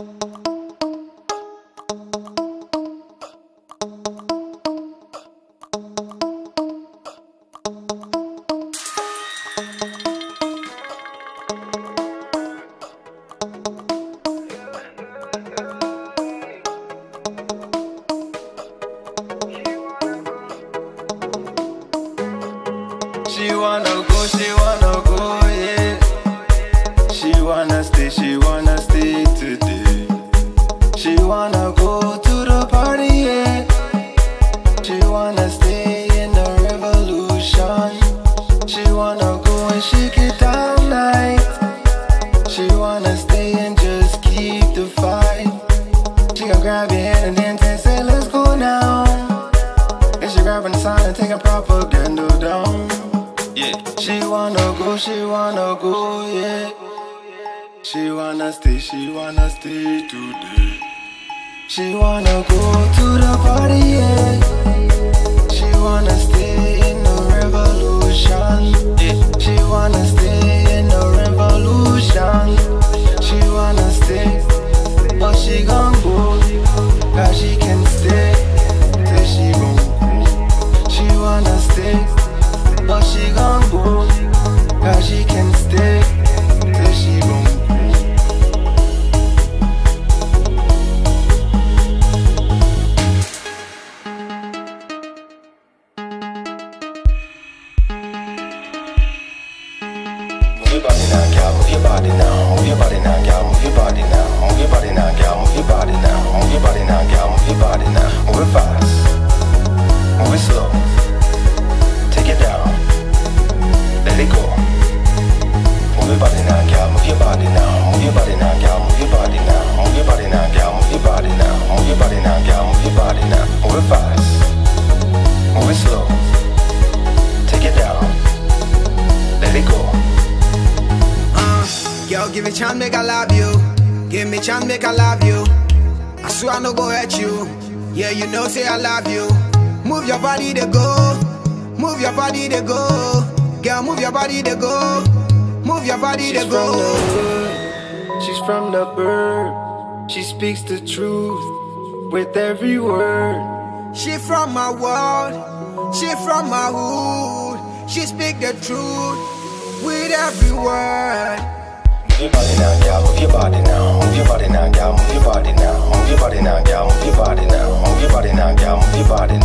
she wanna go, she wanna She wanna stay and just keep the fight. She can grab your hand and then say, Let's go down. And she grabbin' the sign and take a down. Yeah. She wanna go, she wanna go, yeah. She wanna stay, she wanna stay today. She wanna go to the party, yeah. Move your body now. Move your body now, girl. Girl, give me chance, make I love you. Give me chance, make I love you. I swear I no go hurt you. Yeah, you know, say I love you. Move your body to go. Move your body to go. Girl, move your body to go. Move your body to She's from the go. hood, she's from the bird. She speaks the truth with every word. She from my world. She from my hood. She speak the truth with every word. Move your body now, girl. Move your body now. Move your body now, girl. Move your body now. Move your body now, girl. Move your body now. Move your body now, girl. Move your body